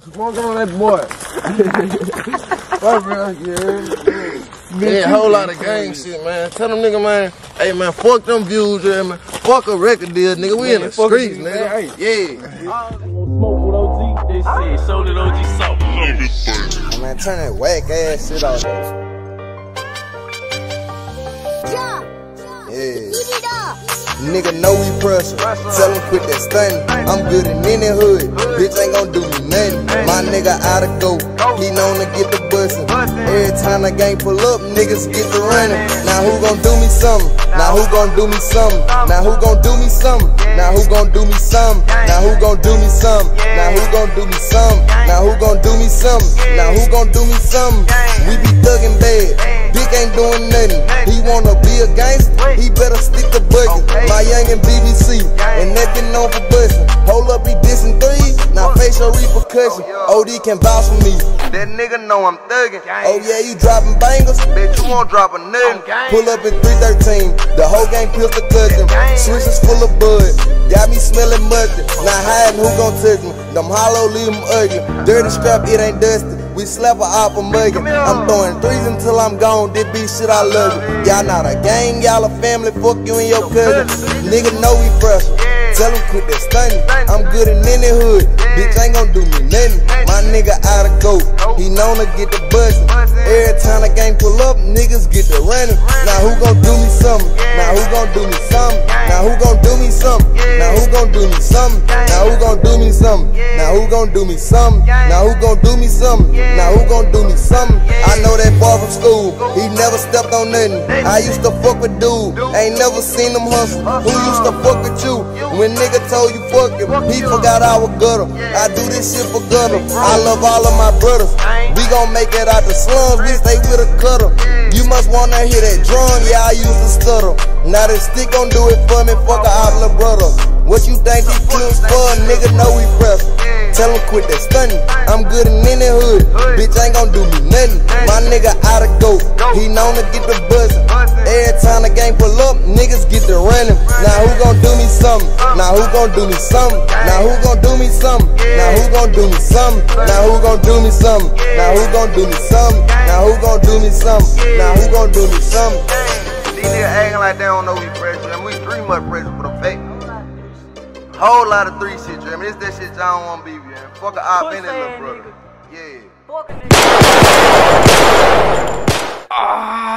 Smoking on that boy. what, bro? Yeah. Yeah, whole lot of gang shit, man. Tell them nigga, man, hey, man, fuck them views, man. Fuck a record deal, nigga. We in the fuck streets, these nigga. niggas, Yeah. Smoke with OG, they said, sold it OG salt. Man, turn that whack ass shit off, Nigga know we pressure. Tell him quit that stunning. I'm good in any hood. Bitch ain't gon' do me nothing. My nigga out of go. He known to get the bustin'. Every time the gang pull up, niggas get the running. Now who gon' do me something? Now who gon' do me something? Now who gon' do me something? Gon' do me something? Now who gon' do me something? Now who gon' do me something? Now who gon' do me something? Now who gon' do me something? We be thuggin' bad. Dick ain't doing nothing. He wanna be a gangster, he better stick to bucket. My young and BBC, and get known for bustin'. Hold up, he face your repercussion. OD can vouch for me. That nigga know I'm thuggin'. Oh yeah, you dropping bangers? Bet you won't drop a nothing. Pull up in 313, the whole gang pistol clutching. Switches full of bud, got me smelling mustard. Not hiding, who gon' touch me? Them hollow leave them ugly. Dirty scrap, it ain't dusty. We slap a off a muggin'. I'm throwing threes until I'm gone. This be shit I love it. Y'all not a gang, y'all a family. Fuck you and your cousin. Nigga know we pressure. Tell him quit that stunning. I'm good in any hood. Bitch ain't gon' do me nothing. My nigga out of go. He known to get the buzzin'. Every time the gang pull up, niggas get the running. Now who gon' do me something? Now who gon' do me something? Now gon' do me something? Now who gon' do me something? Now who gon' do me something? Now who gon' do me something? Now who gon' do me something? I know that boy from school. He never stepped on nothing. I used to fuck with dude. Ain't never seen him hustle. Who used to fuck with you? When nigga told you fuck him, he forgot I was gutter. I do this shit for gutter. I love all of my brothers. We gon' make it out the slums. We stay with a cutter. You must wanna hear that drum. Yeah, I used to stutter. Now this stick gon' do it for me. Fuck a little brother. What you think these clips for? Nigga know we press. Tell him quit that stunning. I'm good in any hood. Bitch ain't gon' do me nothing. My nigga out of go. He known to get the buzzin'. Every time the gang pull up, niggas get the running. Now who gon' do me something? Now who gon' do me something? Now who gon' do me something? Now who gon' do me something? Now who gon' do me something? Now who gon' do me something? Now who gon' do me something? Now who gon' do me something? These niggas acting like they don't know we pressure. And we three much pressure for the fake. Whole lot of three shit, Dream. This that shit I don't want to be with. Fuck a op in it, little brother. Nigga. Yeah. Fuck a nigga. Ah.